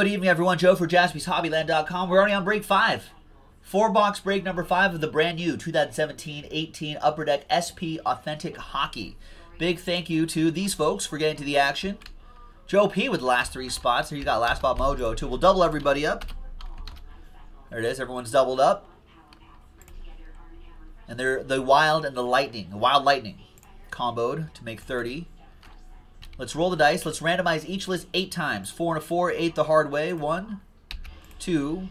Good evening, everyone. Joe for jaspyshobbyland.com. We're already on break five. Four box break number five of the brand new 2017 18 Upper Deck SP Authentic Hockey. Big thank you to these folks for getting to the action. Joe P with the last three spots. Here you got last spot mojo too. We'll double everybody up. There it is. Everyone's doubled up. And they're the wild and the lightning. The wild lightning comboed to make 30. Let's roll the dice. Let's randomize each list eight times. Four and a four, eight the hard way. One, two,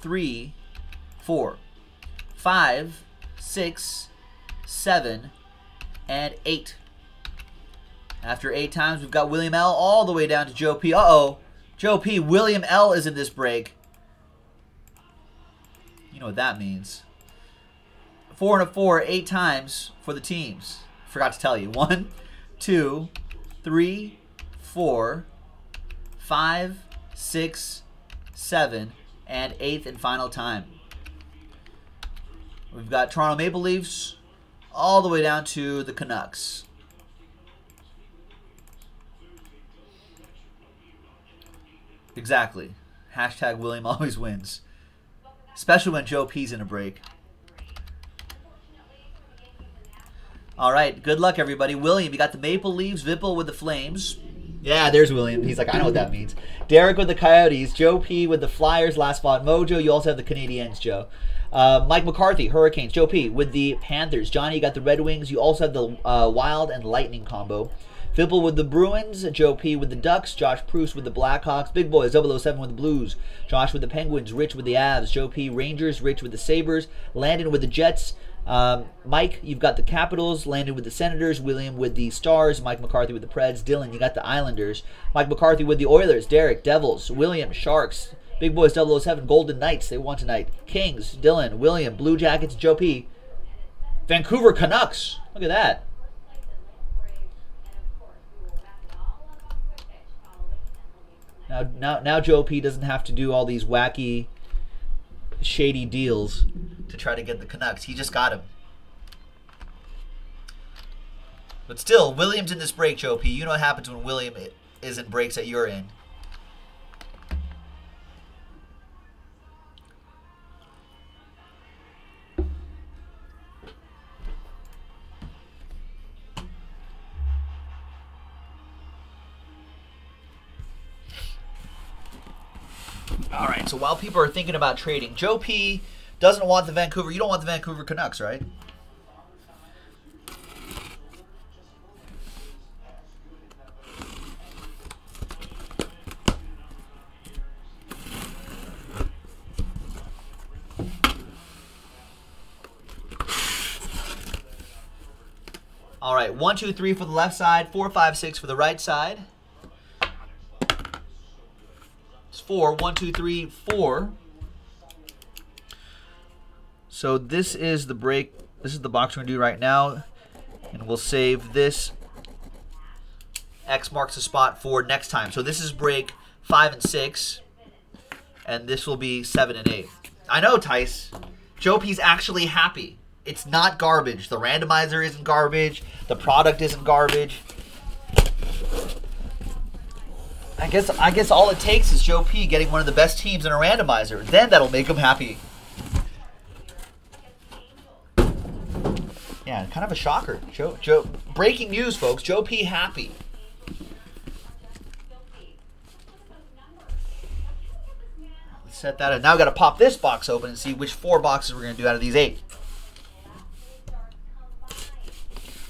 three, four, five, six, seven, and eight. After eight times, we've got William L. all the way down to Joe P. Uh-oh. Joe P. William L. is in this break. You know what that means. Four and a four, eight times for the teams. Forgot to tell you. One, two, three, four, five, six, seven, and eighth and final time. We've got Toronto Maple Leafs all the way down to the Canucks. Exactly. Hashtag William always wins. Especially when Joe P's in a break. All right, good luck, everybody. William, you got the Maple Leaves, Vipple with the Flames. Yeah, there's William. He's like, I know what that means. Derek with the Coyotes, Joe P with the Flyers, last spot Mojo. You also have the Canadiens, Joe. Uh, Mike McCarthy, Hurricanes, Joe P with the Panthers. Johnny, you got the Red Wings. You also have the uh, Wild and Lightning combo. Vipple with the Bruins, Joe P with the Ducks, Josh Proust with the Blackhawks, Big Boys 007 with the Blues, Josh with the Penguins, Rich with the Avs, Joe P Rangers, Rich with the Sabres, Landon with the Jets, um, Mike, you've got the Capitals, Landon with the Senators, William with the Stars, Mike McCarthy with the Preds, Dylan, you got the Islanders, Mike McCarthy with the Oilers, Derek, Devils, William, Sharks, Big Boys 007, Golden Knights, they won tonight, Kings, Dylan, William, Blue Jackets, Joe P, Vancouver Canucks, look at that. Now, now, now Joe P doesn't have to do all these wacky, shady deals to try to get the Canucks. He just got him. But still, Williams in this break, Joe P. You know what happens when William is in breaks at your end. All right, so while people are thinking about trading, Joe P doesn't want the Vancouver. You don't want the Vancouver Canucks, right? All right, one, two, three for the left side, four, five, six for the right side. It's four, one, two, three, four. So this is the break. This is the box we're going to do right now. And we'll save this. X marks the spot for next time. So this is break 5 and 6. And this will be 7 and 8. I know, Tice. Joe P's actually happy. It's not garbage. The randomizer isn't garbage. The product isn't garbage. I guess I guess all it takes is Joe P getting one of the best teams in a randomizer. Then that'll make him happy. Yeah, kind of a shocker. Joe, Joe, breaking news, folks. Joe P. happy. Let's set that up. Now we got to pop this box open and see which four boxes we're going to do out of these eight.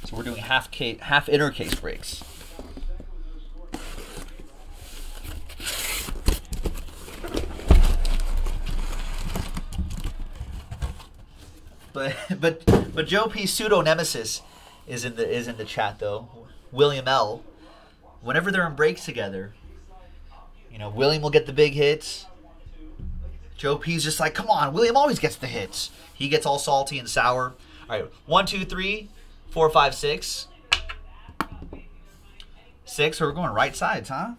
So we're doing half case, half inner case breaks. But but but Joe P pseudo nemesis is in the is in the chat though. William L. Whenever they're in breaks together, you know, William will get the big hits. Joe P's just like, come on, William always gets the hits. He gets all salty and sour. All right, one, two, three, four, five, six. Six, so we're going right sides, huh? All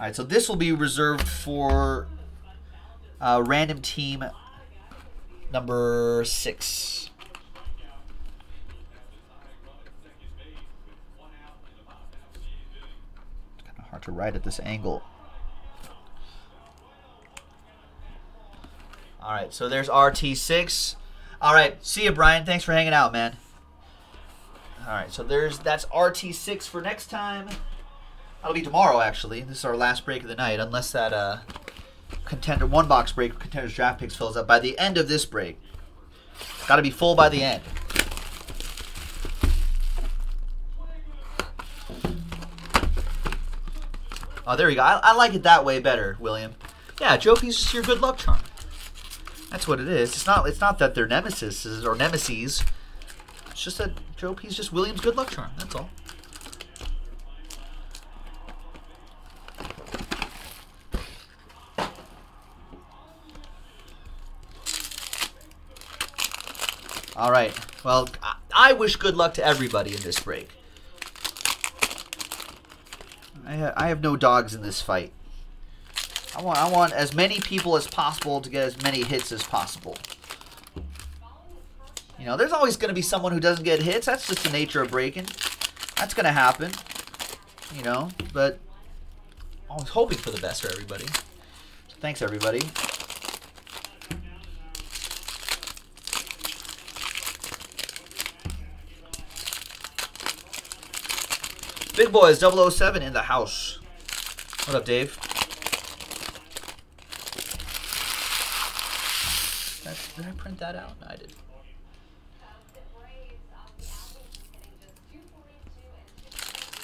right, so this will be reserved for uh, random team number six. It's kind of hard to write at this angle. All right, so there's RT6. All right, see you, Brian. Thanks for hanging out, man. All right, so there's that's RT6 for next time. That'll be tomorrow, actually. This is our last break of the night, unless that uh, contender one box break contenders draft picks fills up by the end of this break. Got to be full by the end. Oh, there you go. I, I like it that way better, William. Yeah, just your good luck charm. That's what it is. It's not. It's not that they're nemesis or nemesis. It's just that Joe P's just William's good luck charm. That's all. All right. Well, I wish good luck to everybody in this break. I, ha I have no dogs in this fight. I want I want as many people as possible to get as many hits as possible. You know, there's always going to be someone who doesn't get hits. That's just the nature of breaking. That's going to happen. You know, but I was hoping for the best for everybody. Thanks, everybody. Big Boys 007 in the house. What up, Dave? Did I, print that out? No, I did.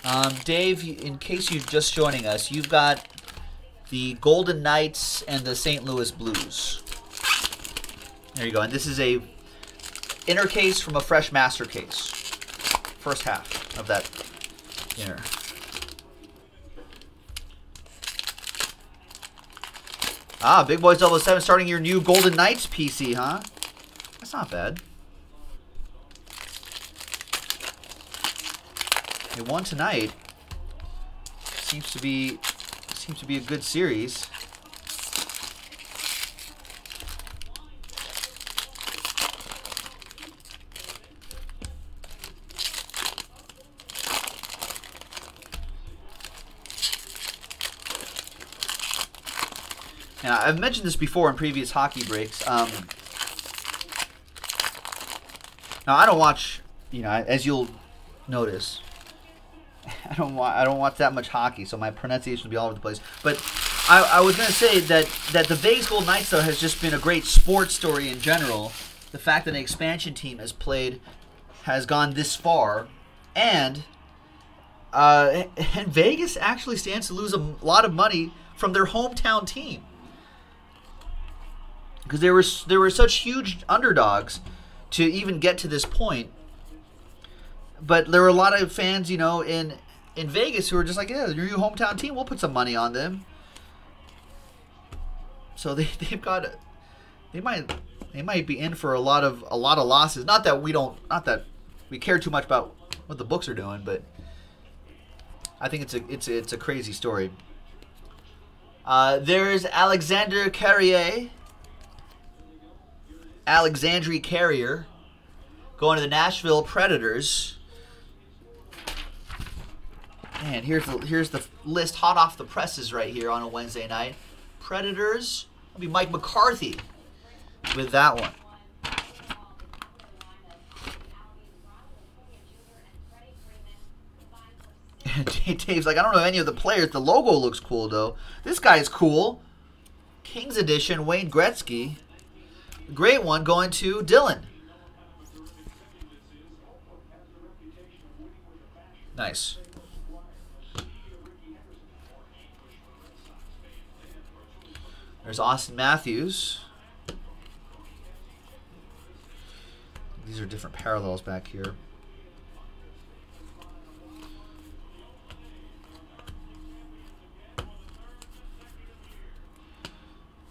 Um, Dave, in case you're just joining us, you've got the Golden Knights and the St. Louis Blues. There you go. And this is a inner case from a fresh master case. First half of that here. Ah, Big Boys 007 starting your new Golden Knights PC, huh? That's not bad. They won tonight. Seems to be seems to be a good series. Now, I've mentioned this before in previous hockey breaks. Um, now, I don't watch, you know, as you'll notice, I don't I don't watch that much hockey, so my pronunciation will be all over the place. But I, I was going to say that that the Vegas Golden Knights though has just been a great sports story in general. The fact that an expansion team has played, has gone this far, and uh, and Vegas actually stands to lose a lot of money from their hometown team because they were they were such huge underdogs to even get to this point. But there were a lot of fans, you know, in in Vegas who were just like, yeah, your hometown team, we'll put some money on them. So they they've got they might they might be in for a lot of a lot of losses. Not that we don't not that we care too much about what the books are doing, but I think it's a it's a, it's a crazy story. Uh, there's Alexander Carrier Alexandre Carrier going to the Nashville Predators. And here's the here's the list hot off the presses right here on a Wednesday night. Predators. It'll be Mike McCarthy with that one. Dave's like, I don't know any of the players. The logo looks cool though. This guy's cool. Kings Edition, Wayne Gretzky. Great one going to Dylan. Nice. There's Auston Matthews. These are different parallels back here.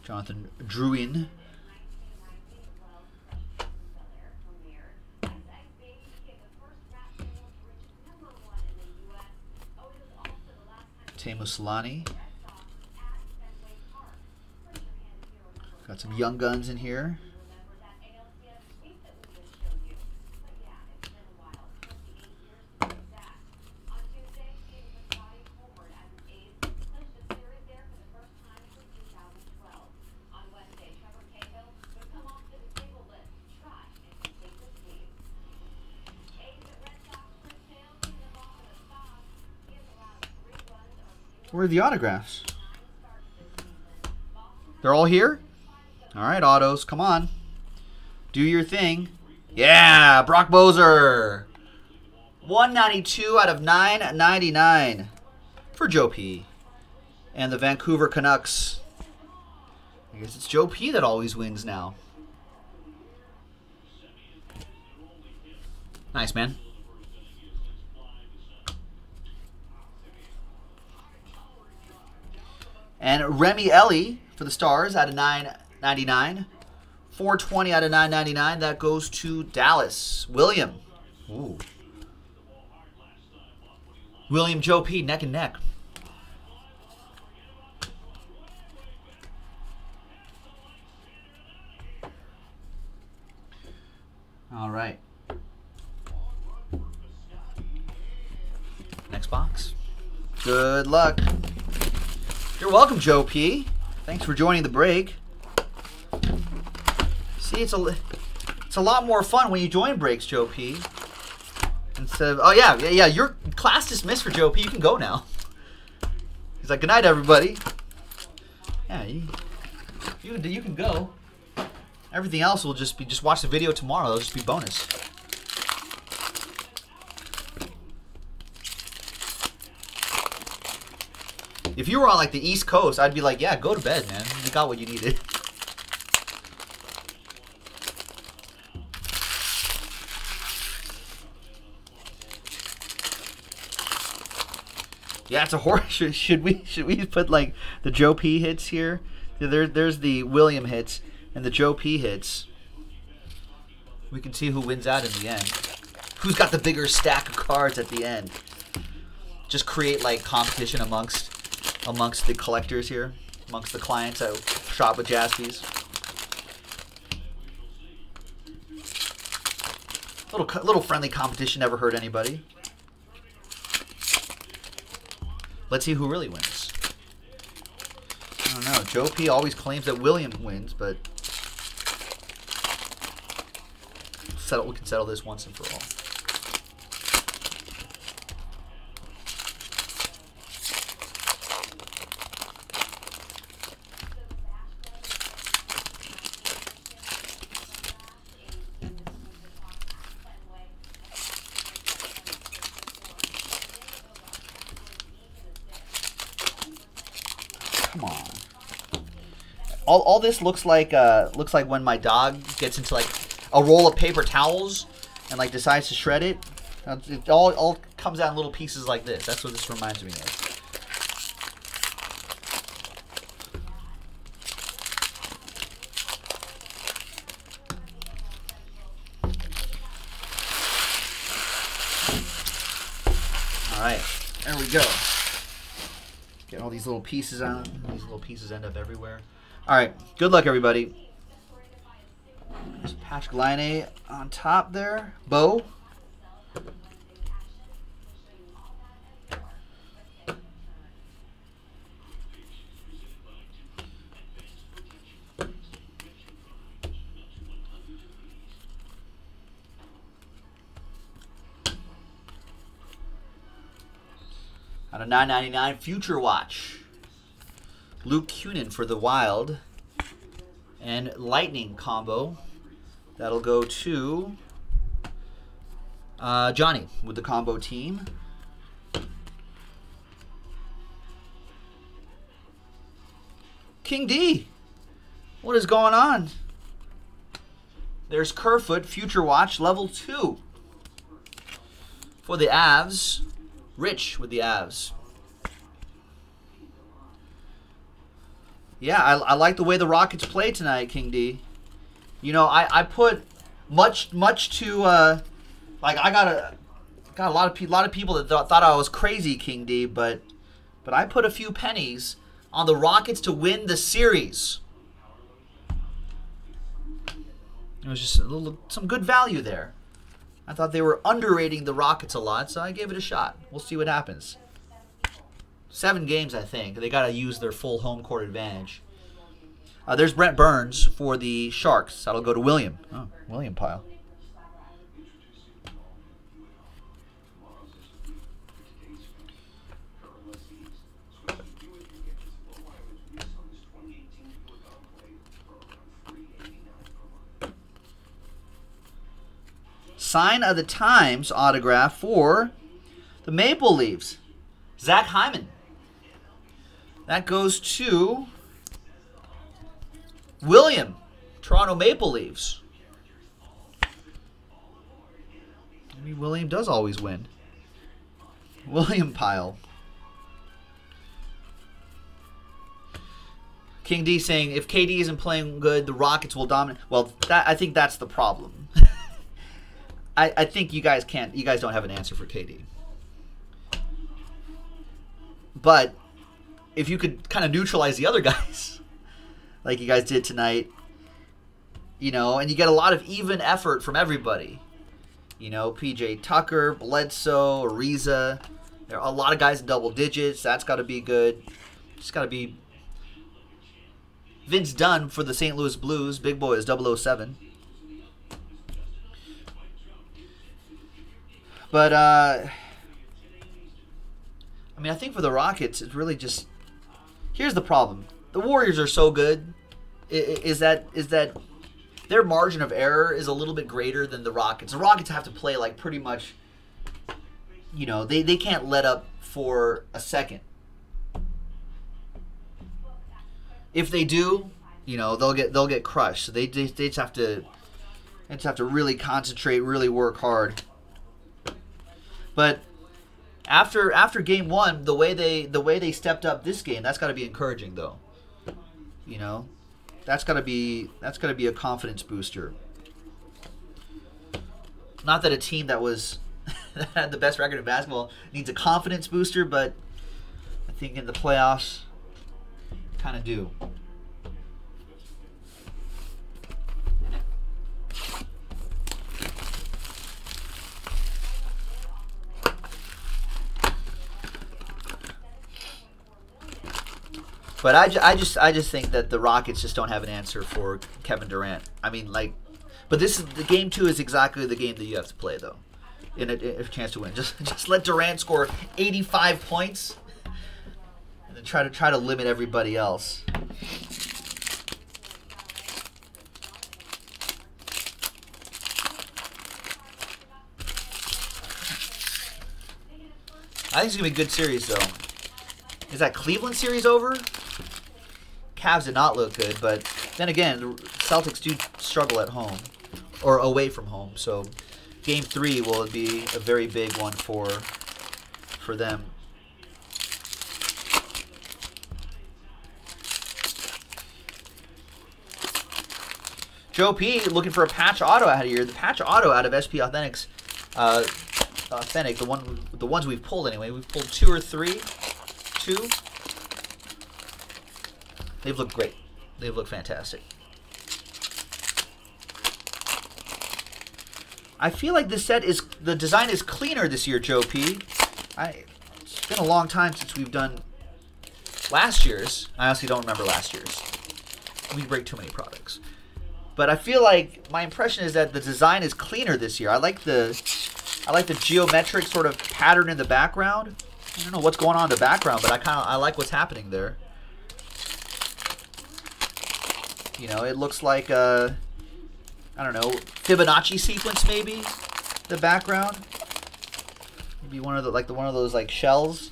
Jonathan Drouin. Teemu Selanne. Got some young guns in here. Where are the autographs? They're all here? All right, autos, come on. Do your thing. Yeah, Brock Boeser. 192 out of 999 for Joe P. And the Vancouver Canucks. I guess it's Joe P that always wins now. Nice, man. And Remi Elie for the Stars out of 999. 420 out of 999. That goes to Dallas. William. Ooh. William Joe P. Neck and neck. All right. Next box. Good luck. You're welcome, Joe P. Thanks for joining the break. See, it's a it's a lot more fun when you join breaks, Joe P. Instead of oh yeah yeah yeah, your class dismissed for Joe P. You can go now. He's like, good night, everybody. Yeah, you you, can go. Everything else will just be just watch the video tomorrow. It'll just be bonus. If you were on like the East Coast, I'd be like, yeah, go to bed, man. You got what you needed. Yeah, it's a horse. Should, should we should we put like the Joe P hits here? There, there's the William hits and the Joe P hits. We can see who wins out in the end. Who's got the bigger stack of cards at the end? Just create like competition amongst amongst the collectors here, amongst the clients that shop with Jaspys. Little little friendly competition never hurt anybody. Let's see who really wins. I don't know. Joe P always claims that William wins, but settle, we can settle this once and for all. Come on. All, all this looks like uh, looks like when my dog gets into like a roll of paper towels and like decides to shred it. It all, all comes out in little pieces like this. That's what this reminds me of. All right, there we go. All these little pieces on. These little pieces end up everywhere. All right, good luck, everybody. There's Patrik Laine on top there. Bo. Out of 9.99, Future Watch. Luke Kunin for the Wild. And Lightning combo. That'll go to uh, Johnny with the combo team. King D. What is going on? There's Kerfoot, Future Watch, level 2. For the Avs. Rich with the Avs. Yeah, I, I like the way the Rockets play tonight, King D. You know, I, I put much much to uh, like I got a got a lot of pe- lot of people that th- thought I was crazy, King D, but but I put a few pennies on the Rockets to win the series. It was just a little some good value there. I thought they were underrating the Rockets a lot, so I gave it a shot. We'll see what happens. Seven games, I think. They got to use their full home court advantage. Uh, there's Brent Burns for the Sharks. That'll go to William. Oh, William pile. Sign of the Times autograph for the Maple Leafs. Zach Hyman. That goes to William, Toronto Maple Leafs. Maybe William does always win. William pile. King D saying if KD isn't playing good, the Rockets will dominate. Well, that, I think that's the problem. I, I think you guys can't. You guys don't have an answer for KD. But if you could kind of neutralize the other guys, like you guys did tonight, you know, and you get a lot of even effort from everybody. You know, PJ Tucker, Bledsoe, Ariza. There are a lot of guys in double digits. That's got to be good. Just got to be Vince Dunn for the St. Louis Blues. Big boy is 007. But, uh, I mean, I think for the Rockets, it's really just. Here's the problem: the Warriors are so good. Is that is that their margin of error is a little bit greater than the Rockets. The Rockets have to play like pretty much. You know, they, they can't let up for a second. if they do, you know, they'll get they'll get crushed. So they they, they just have to they just have to really concentrate, really work hard. But after after game one, the way they the way they stepped up this game, that's got to be encouraging, though. You know, that's got to be that's got to be a confidence booster. Not that a team that was that had the best record in basketball needs a confidence booster, but I think in the playoffs, kind of do. But I, I just I just think that the Rockets just don't have an answer for Kevin Durant. I mean, like, but this is the game two is exactly the game that you have to play though, in a, in a chance to win. Just just let Durant score 85 points, and then try to try to limit everybody else. I think it's gonna be a good series though. Is that Cleveland series over? Cavs did not look good, but then again, the Celtics do struggle at home or away from home. So game three will be a very big one for for them. Joe P looking for a patch auto out of here. The patch auto out of SP Authentics, uh, Authentic, the one, the ones we've pulled anyway. We've pulled two or three, two. They've looked great. They've looked fantastic. I feel like this set is the design is cleaner this year, Joe P. I it's been a long time since we've done last year's. I honestly don't remember last year's. We break too many products. But I feel like my impression is that the design is cleaner this year. I like the I like the geometric sort of pattern in the background. I don't know what's going on in the background, but I kind of I like what's happening there. You know, it looks like a, I don't know, Fibonacci sequence maybe, the background. Maybe one of the, like the one of those like shells.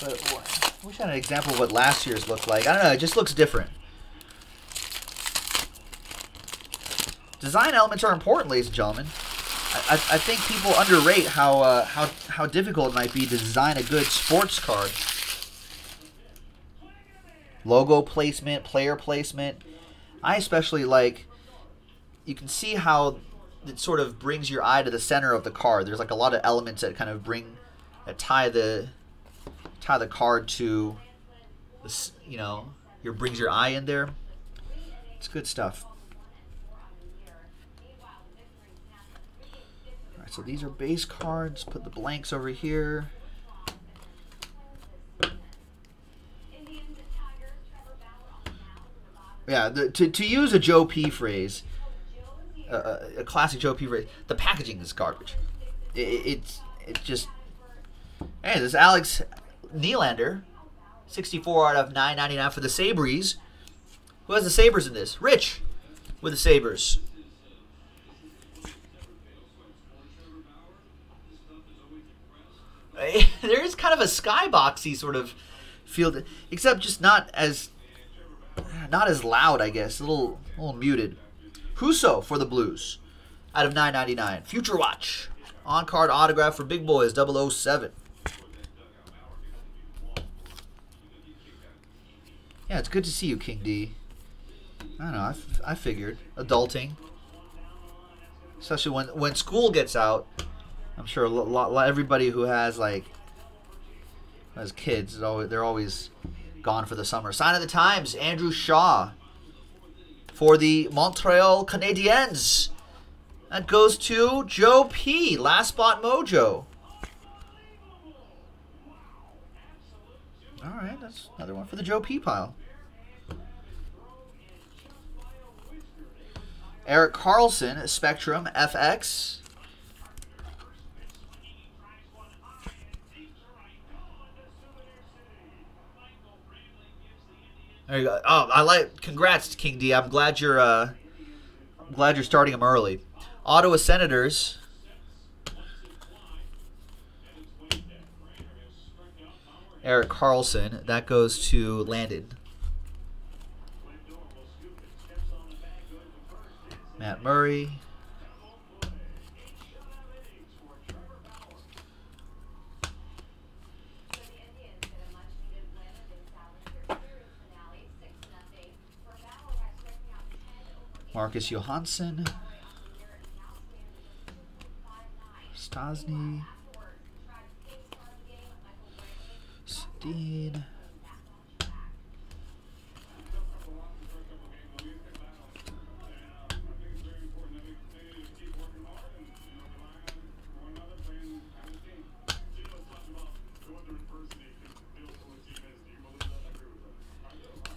But I wish I had an example of what last year's looked like. I don't know, it just looks different. Design elements are important, ladies and gentlemen. I, I, think people underrate how uh, how how difficult it might be to design a good sports card logo placement, player placement. I especially like, you can see how it sort of brings your eye to the center of the card. There's like a lot of elements that kind of bring, that tie the, tie the card to, this, you know, your brings your eye in there. It's good stuff. All right, so these are base cards. Put the blanks over here. Yeah, the, to, to use a Joe P phrase, uh, a classic Joe P phrase, the packaging is garbage. It, it's just. Hey, this Alex Nylander, 64 out of 999 for the Sabres. Who has the Sabres in this? Rich with the Sabres. there is kind of a skyboxy sort of feel, except just not as not as loud, I guess. A little, a little muted. Husso for the Blues out of 9.99. Future Watch on card autograph for Big Boys 007. Yeah, it's good to see you, King D. I don't know. I, I figured adulting, especially when when school gets out. I'm sure a lot, everybody who has like has kids, always, they're always gone for the summer. Sign of the times, Andrew Shaw for the Montreal Canadiens. That goes to Joe P. Last spot mojo. All right, that's another one for the Joe P pile. Erik Karlsson, Spectrum FX. There you go. Oh, I like. Congrats, to King D. I'm glad you're. Uh, I'm glad you're starting them early. Ottawa Senators. Erik Karlsson. That goes to Landon. Matt Murray. Marcus Johansson. Stastny. Steen.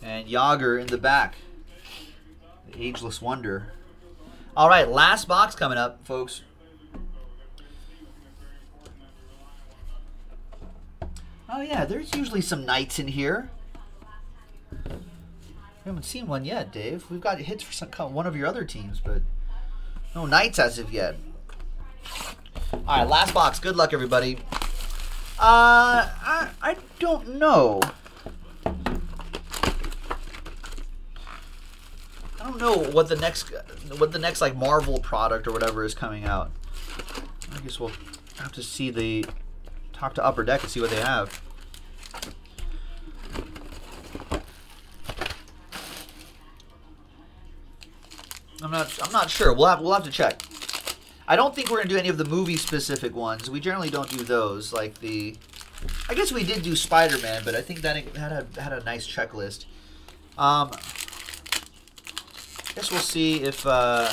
And Jagr in the back. Ageless wonder. All right, last box coming up, folks. Oh yeah, there's usually some knights in here. We haven't seen one yet, Dave. We've got hits for some one of your other teams, but no knights as of yet. All right, last box. Good luck, everybody. Uh, I I don't know. I don't know what the next what the next like Marvel product or whatever is coming out. I guess we'll have to see the talk to Upper Deck and see what they have. I'm not I'm not sure. We'll have we'll have to check. I don't think we're gonna do any of the movie specific ones. We generally don't do those. Like the I guess we did do Spider-Man, but I think that had a had a nice checklist. Um guess we'll see if uh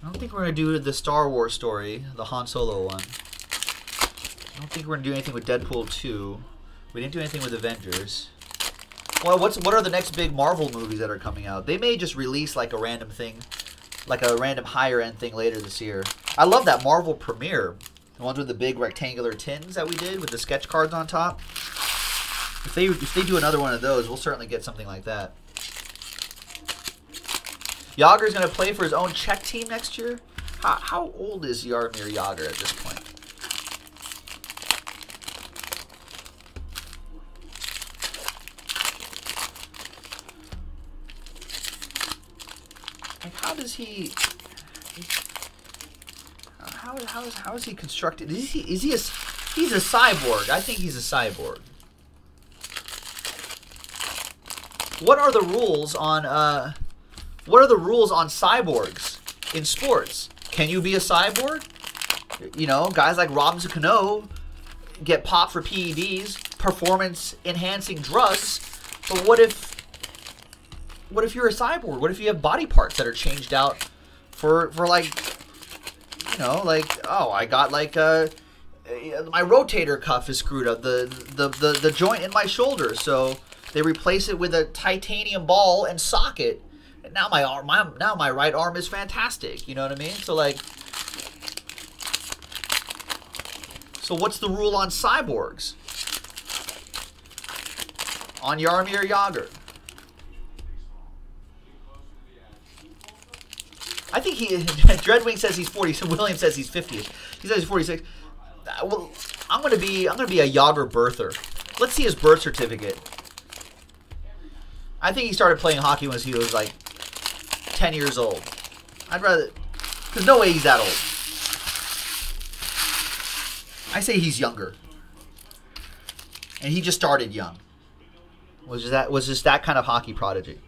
I don't think we're gonna do the Star Wars story, the Han Solo one. I don't think we're gonna do anything with Deadpool 2. We didn't do anything with Avengers. Well, what's what are the next big Marvel movies that are coming out? They may just release like a random thing, like a random higher end thing later this year. I love that Marvel premiere, the ones with the big rectangular tins that we did with the sketch cards on top. If they if they do another one of those, we'll certainly get something like that. Jagr's going to play for his own Czech team next year. How, how old is Jaromir Jagr at this point? Like, how does he? How, how, is, how is he constructed? Is he is he a he's a cyborg? I think he's a cyborg. What are the rules on uh? What are the rules on cyborgs in sports? Can you be a cyborg? You know, guys like Robinson Cano get popped for PEDs, performance enhancing drugs. But what if what if you're a cyborg? What if you have body parts that are changed out for for like you know, like oh, I got like a my rotator cuff is screwed up, the, the the the joint in my shoulder, so they replace it with a titanium ball and socket now my arm, my, now my right arm is fantastic. You know what I mean? So like, so what's the rule on cyborgs? On Jaromir Jagr. I think he Dreadwing says he's 40. So William says he's 50. He says he's 46. Uh, well, I'm gonna be I'm gonna be a Yager birther. Let's see his birth certificate. I think he started playing hockey when he was like 10 years old. I'd rather, because no way he's that old. I say he's younger, and he just started young. Was just that was just that kind of hockey prodigy.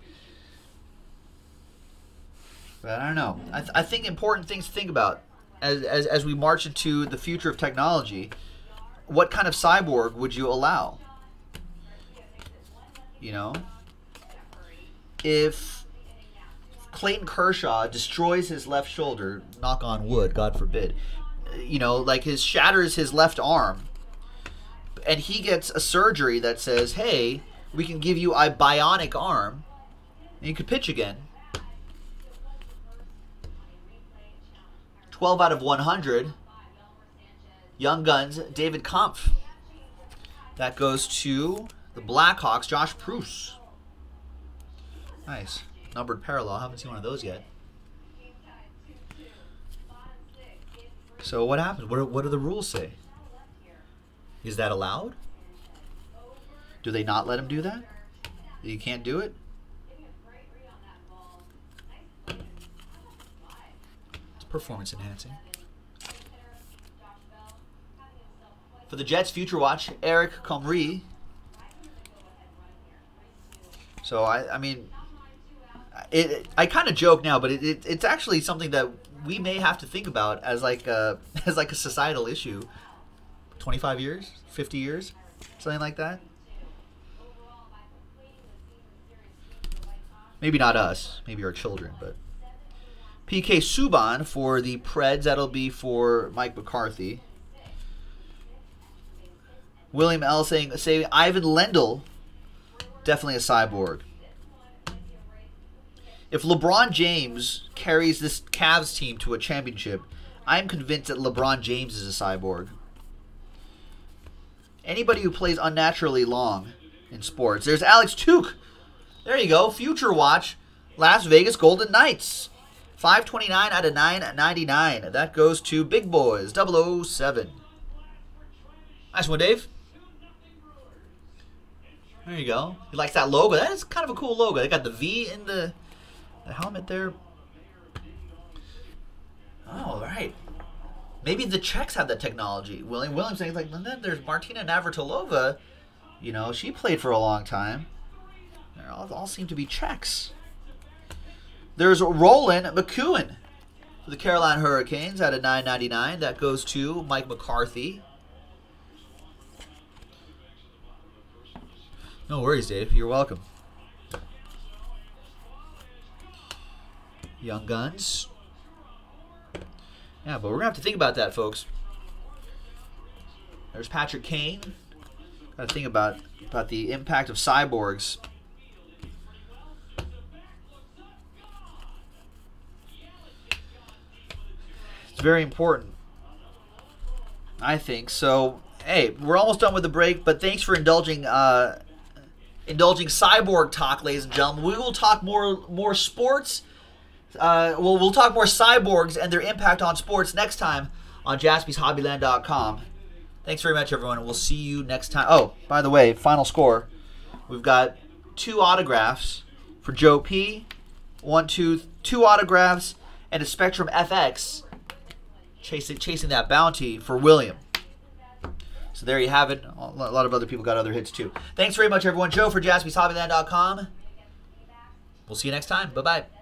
But I don't know. I, th- I think important things to think about as, as, as we march into the future of technology. What kind of cyborg would you allow? You know, if Clayton Kershaw destroys his left shoulder, knock on wood, God forbid, you know, like his shatters his left arm, and he gets a surgery that says, hey, we can give you a bionic arm, and you could pitch again. 12 out of 100. Young Guns, David Kampf. That goes to the Blackhawks, Josh Pruce. Nice. Numbered parallel. I haven't seen one of those yet. So what happens? What, what do the rules say? Is that allowed? Do they not let him do that? You can't do it? It's performance enhancing. For the Jets Future Watch, Eric Comrie. So I, I mean, it, I kind of joke now, but it, it, it's actually something that we may have to think about as like a, as like a societal issue. Twenty five years, fifty years, something like that. Maybe not us, maybe our children, but PK Subban for the Preds. That'll be for Mike McCarthy. William L saying say Ivan Lendl, definitely a cyborg if LeBron James carries this Cavs team to a championship, I'm convinced that LeBron James is a cyborg. Anybody who plays unnaturally long in sports. There's Alex Tuch. There you go. Future Watch. Las Vegas Golden Knights. 529 out of 999. That goes to Big Boys 007. Nice one, Dave. There you go. He likes that logo. That is kind of a cool logo. They got the V in the the helmet there. Oh, right. Maybe the Czechs have that technology. William Williams saying like, and then there's Martina Navratilova. You know, she played for a long time. They all, all seem to be Czechs. There's Roland McKeown for the Carolina Hurricanes out of 9.99. That goes to Mike McCarthy. No worries, Dave. You're welcome. Young Guns. Yeah, but we're going to have to think about that, folks. There's Patrick Kane. Got to think about, about the impact of cyborgs. It's very important. I think. So, hey, we're almost done with the break, but thanks for indulging uh, indulging cyborg talk, ladies and gentlemen. We will talk more more sports uh, well, we'll talk more cyborgs and their impact on sports next time on jaspyshobbyland.com. Thanks very much, everyone, we'll see you next time. Oh, by the way, final score. We've got two autographs for Joe P. One, two, two autographs, and a Spectrum FX chasing, chasing that bounty for William. So there you have it. A lot of other people got other hits too. Thanks very much, everyone. Joe for jaspyshobbyland.com. We'll see you next time. Bye bye.